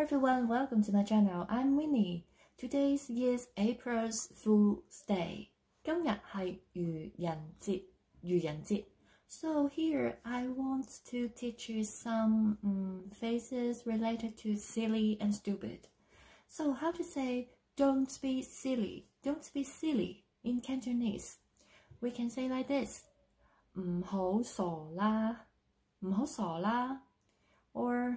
everyone, welcome to my channel. I'm Winnie. Today is April's Fool's Day. 今日系愚人节，愚人节。So here I want to teach you some um, phrases related to silly and stupid. So how to say don't be silly, don't be silly in Cantonese. We can say like this. 唔好傻啦，唔好傻啦，or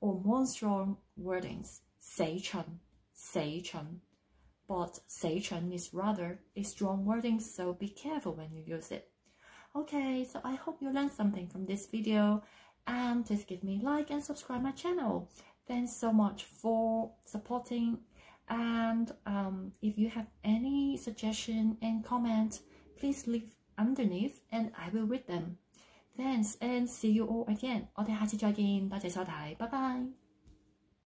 or more strong wordings, 死蠢,死蠢. But 死蠢 is rather a strong wording, so be careful when you use it. Okay, so I hope you learned something from this video and please give me a like and subscribe my channel. Thanks so much for supporting and um, if you have any suggestion and comment, please leave underneath and I will read them. And see you all again. 我哋下次再見，多謝收睇，拜拜。